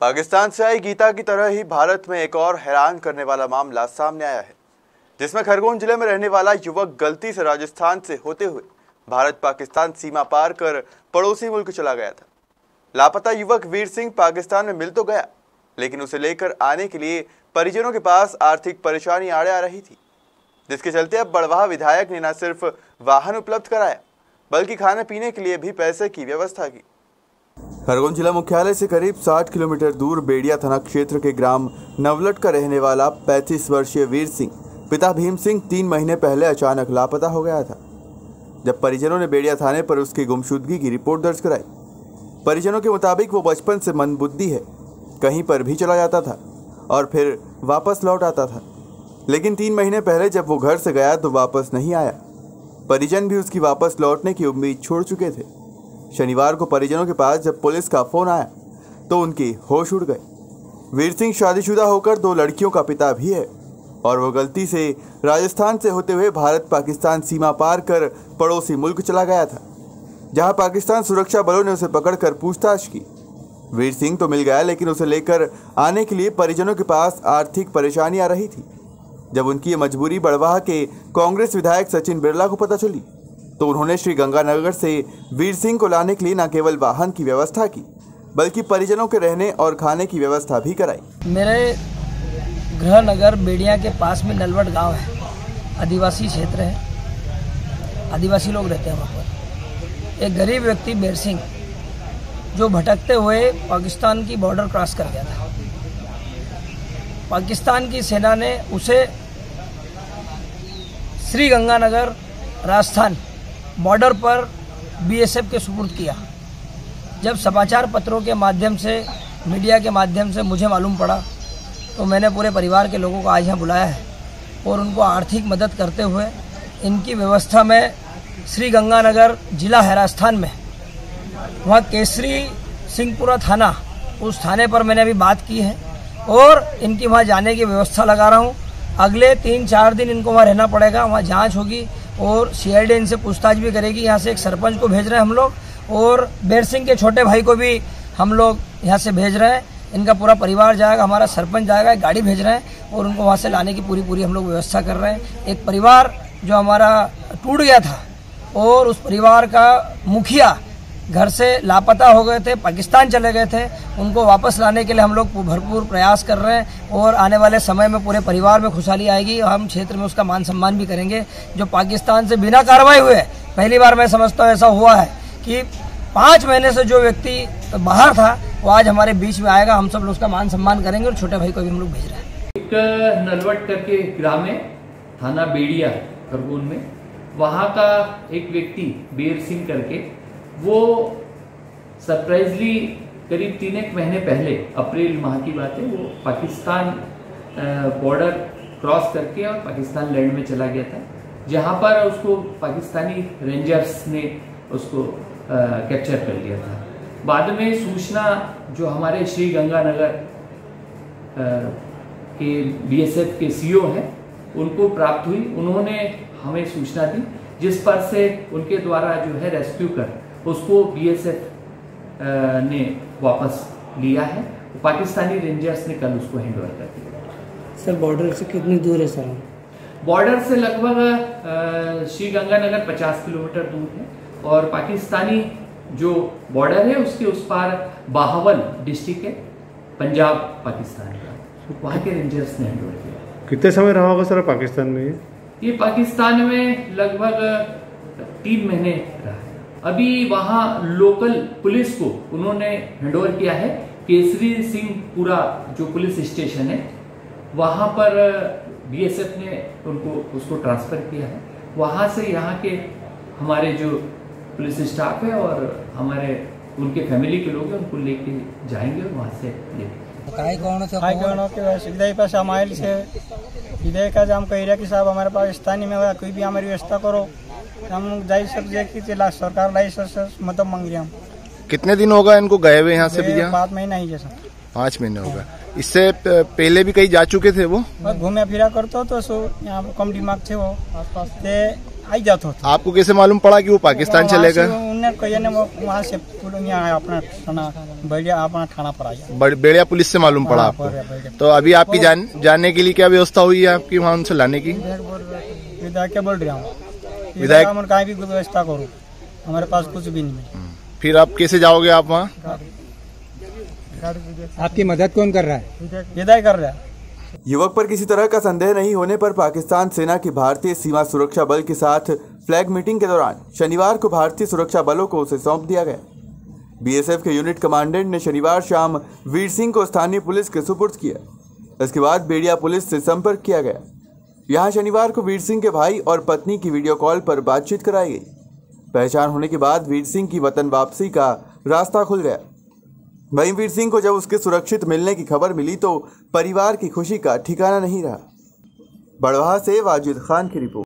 पाकिस्तान से आई गीता की तरह ही भारत में एक और हैरान करने वाला मामला सामने आया है, जिसमें खरगोन ज़िले में रहने वाला युवक गलती से राजस्थान से होते हुए भारत पाकिस्तान सीमा पार कर पड़ोसी मुल्क चला गया था। लापता युवक वीर सिंह पाकिस्तान में मिल तो गया, लेकिन उसे लेकर आने के लिए परिजनों के पास आर्थिक परेशानी आड़े आ रही थी, जिसके चलते अब बड़वाह विधायक ने न सिर्फ़ वाहन उपलब्ध कराया, बल्कि खाने पीने के लिए भी पैसे की व्यवस्था की। खरगोन जिला मुख्यालय से करीब 60 किलोमीटर दूर बेड़िया थाना क्षेत्र के ग्राम नवलट का रहने वाला 35 वर्षीय वीर सिंह, पिता भीम सिंह तीन महीने पहले अचानक लापता हो गया था। जब परिजनों ने बेड़िया थाने पर उसकी गुमशुदगी की रिपोर्ट दर्ज कराई, परिजनों के मुताबिक वो बचपन से मंदबुद्धि है, कहीं पर भी चला जाता था और फिर वापस लौट आता था। लेकिन तीन महीने पहले जब वो घर से गया तो वापस नहीं आया। परिजन भी उसकी वापस लौटने की उम्मीद छोड़ चुके थे। शनिवार को परिजनों के पास जब पुलिस का फ़ोन आया तो उनकी होश उड़ गए वीर सिंह शादीशुदा होकर दो लड़कियों का पिता भी है, और वो गलती से राजस्थान से होते हुए भारत पाकिस्तान सीमा पार कर पड़ोसी मुल्क चला गया था, जहाँ पाकिस्तान सुरक्षा बलों ने उसे पकड़कर पूछताछ की। वीर सिंह तो मिल गया, लेकिन उसे लेकर आने के लिए परिजनों के पास आर्थिक परेशानी आ रही थी, जब उनकी ये मजबूरी बड़वाह के कांग्रेस विधायक सचिन बिरला को पता चली। तो उन्होंने श्री गंगानगर से वीर सिंह को लाने के लिए न केवल वाहन की व्यवस्था की, बल्कि परिजनों के रहने और खाने की व्यवस्था भी कराई। मेरे गृह नगर बेड़िया के पास में नलवट गाँव है। आदिवासी क्षेत्र है। आदिवासी लोग रहते हैं वहाँ पर। एक गरीब व्यक्ति बेर सिंह, जो भटकते हुए पाकिस्तान की बॉर्डर क्रॉस कर गया था। पाकिस्तान की सेना ने उसे श्री गंगानगर राजस्थान बॉर्डर पर बीएसएफ के सुपुर्द किया। जब समाचार पत्रों के माध्यम से, मीडिया के माध्यम से मुझे मालूम पड़ा तो मैंने पूरे परिवार के लोगों को आज यहाँ बुलाया है और उनको आर्थिक मदद करते हुए इनकी व्यवस्था में श्री गंगानगर जिला है राजस्थान में, वहाँ केसरी सिंहपुरा थाना, उस थाने पर मैंने अभी बात की है और इनकी वहाँ जाने की व्यवस्था लगा रहा हूँ। अगले तीन चार दिन इनको वहाँ रहना पड़ेगा, वहाँ जाँच होगी और सीआईडी इनसे पूछताछ भी करेगी। यहाँ से एक सरपंच को भेज रहे हैं हम लोग और बेर सिंह के छोटे भाई को भी हम लोग यहाँ से भेज रहे हैं। इनका पूरा परिवार जाएगा, हमारा सरपंच जाएगा, एक गाड़ी भेज रहे हैं और उनको वहाँ से लाने की पूरी पूरी हम लोग व्यवस्था कर रहे हैं। एक परिवार जो हमारा टूट गया था और उस परिवार का मुखिया घर से लापता हो गए थे, पाकिस्तान चले गए थे, उनको वापस लाने के लिए हम लोग भरपूर प्रयास कर रहे हैं और आने वाले समय में पूरे परिवार में खुशहाली आएगी और हम क्षेत्र में उसका मान सम्मान भी करेंगे, जो पाकिस्तान से बिना कार्रवाई हुए, पहली बार मैं समझता हूँ ऐसा हुआ है कि पाँच महीने से जो व्यक्ति बाहर था, वो आज हमारे बीच में आएगा, हम सब लोग उसका मान सम्मान करेंगे और छोटे भाई को भी हम लोग भेज रहे हैं। एक नलवट करके ग्राम है, थाना बेड़िया, खरगोन में। वहाँ का एक व्यक्ति, बेर सिंह करके वो सरप्राइजली करीब तीन एक महीने पहले, अप्रैल माह की बात है, वो पाकिस्तान बॉर्डर क्रॉस करके और पाकिस्तान लैंड में चला गया था, जहाँ पर उसको पाकिस्तानी रेंजर्स ने उसको कैप्चर कर लिया था। बाद में सूचना जो हमारे श्री गंगानगर के बीएसएफ के सीईओ हैं, उनको प्राप्त हुई, उन्होंने हमें सूचना दी, जिस पर से उनके द्वारा जो है रेस्क्यू कर उसको बीएसएफ ने वापस लिया है। पाकिस्तानी रेंजर्स ने कल उसको हैंड ओवर कर दिया। सर बॉर्डर से कितनी दूर है सर? बॉर्डर से लगभग श्री गंगानगर 50 किलोमीटर दूर है और पाकिस्तानी जो बॉर्डर है उसके उस पार बाहवल डिस्ट्रिक्ट है पंजाब पाकिस्तान का। वहाँ के रेंजर्स ने हैंड ओवर किया। कितने समय रहा होगा सर पाकिस्तान में ये? पाकिस्तान में लगभग तीन महीने रहा। अभी वहाँ लोकल पुलिस को उन्होंने हैंडओवर किया है। केसरी सिंहपुरा जो पुलिस स्टेशन है वहाँ पर बीएसएफ ने उनको उसको ट्रांसफ़र किया है। वहाँ से यहाँ के हमारे जो पुलिस स्टाफ है और हमारे उनके फैमिली के लोग हैं उनको लेके जाएँगे और वहाँ से लेके इधर का जाम कह रहा कि साहब हमारे पास स्थानीय में कोई भी हमारी व्यवस्था करो। हम जाई सरकार लाई सर मतलब मांग रही हम। कितने दिन होगा इनको गए हुए यहाँ से भैया? पाँच महीना ही जैसा पाँच महीने हो गए इससे पहले भी कहीं जा चुके थे वो? घूमे फिरा करते तो सो यहाँ कम दिमाग थे वो। ते आई जाता था। आपको कैसे मालूम पड़ा कि वो पाकिस्तान चले गए? उन्हें कहिए ने वहाँ से अपना थाना बढ़िया अपना थाना पर आया। बेड़िया पुलिस से मालूम पड़ा हाँ, आपको। तो अभी आपकी जान जानने के लिए क्या व्यवस्था हुई है आपकी वहाँ उनसे लाने के? बोल रहा हूँ। विधायक- विधायक हम कहीं भी व्यवस्था करूँ। हमारे पास कुछ भी नहीं है। फिर आप कैसे जाओगे आप वहाँ? आपकी मदद कौन कर रहा है? विदाई कर रहा है। युवक पर किसी तरह का संदेह नहीं होने पर पाकिस्तान सेना की भारतीय सीमा सुरक्षा बल के साथ फ्लैग मीटिंग के दौरान शनिवार को भारतीय सुरक्षा बलों को उसे सौंप दिया गया। बीएसएफ के यूनिट कमांडेंट ने शनिवार शाम वीर सिंह को स्थानीय पुलिस के सुपुर्द किया। इसके बाद बेड़िया पुलिस से संपर्क किया गया। यहाँ शनिवार को वीर सिंह के भाई और पत्नी की वीडियो कॉल पर बातचीत कराई गई। पहचान होने के बाद वीर सिंह की वतन वापसी का रास्ता खुल गया। वहीं वीर सिंह को जब उसके सुरक्षित मिलने की खबर मिली तो परिवार की खुशी का ठिकाना नहीं रहा। बड़वाहा से वाजिद खान की रिपोर्ट।